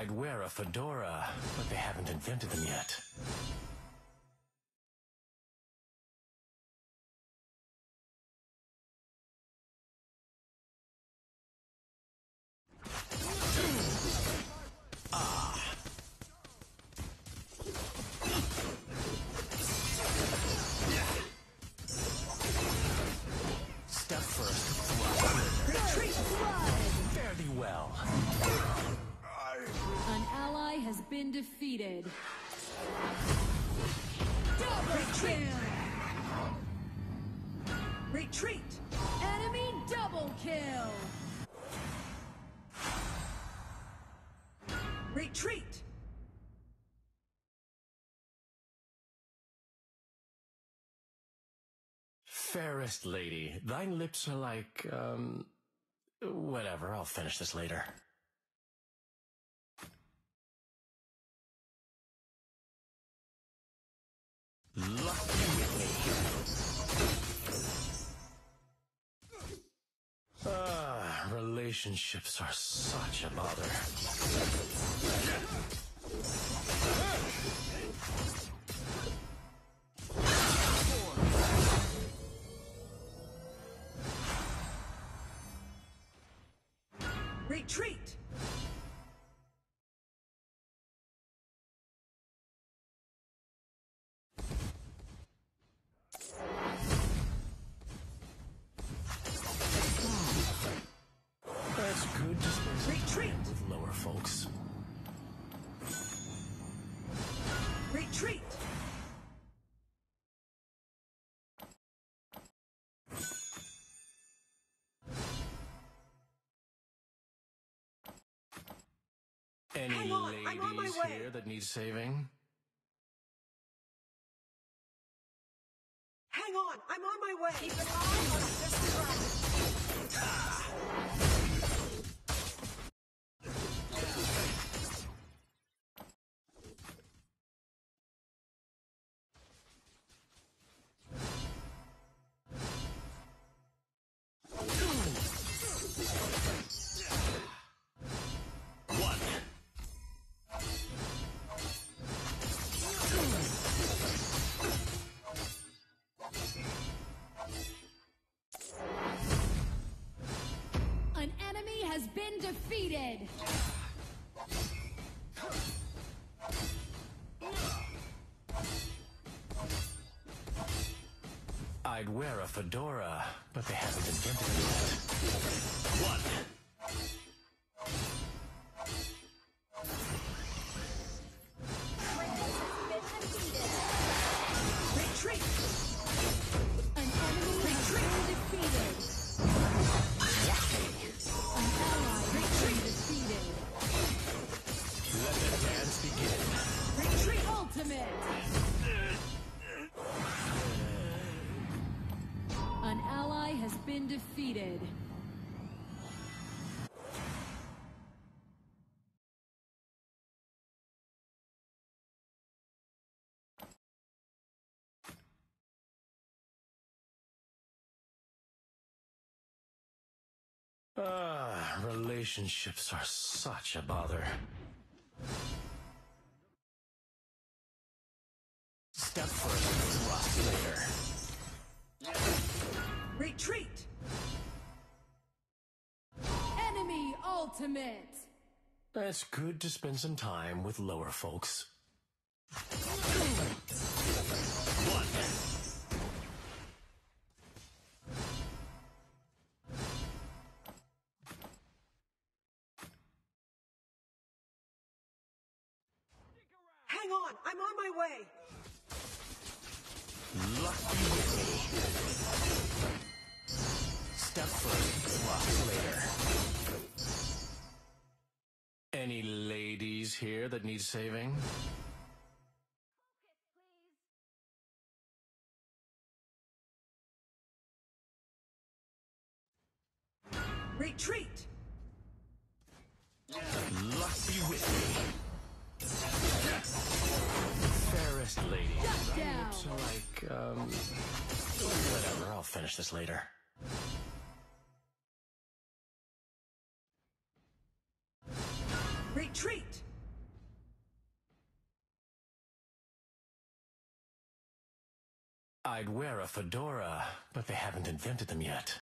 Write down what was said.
I'd wear a fedora, but they haven't invented them yet. Ah. Step first, Retreat blood! fare thee well. Been defeated. Double kill! Retreat! Enemy double kill! Retreat! Fairest lady, thine lips are like, um, whatever, I'll finish this later. Lucky. Ah, relationships are such a bother. Any Hang on, I'm on my ladies way. here that need saving? Hang on! I'm on my way! Keep an eye on! Defeated! I'd wear a fedora, but they haven't invented it yet. One. Been defeated. Ah, relationships are such a bother. Step first, ultimate! It's good to spend some time with lower folks. One. Hang on! I'm on my way! Lucky with. Step first, thrust later. Ladies here that need saving? Retreat! Lucky with me. Fairest lady. Down. are like, um, whatever, I'll finish this later. I'd wear a fedora, but they haven't invented them yet.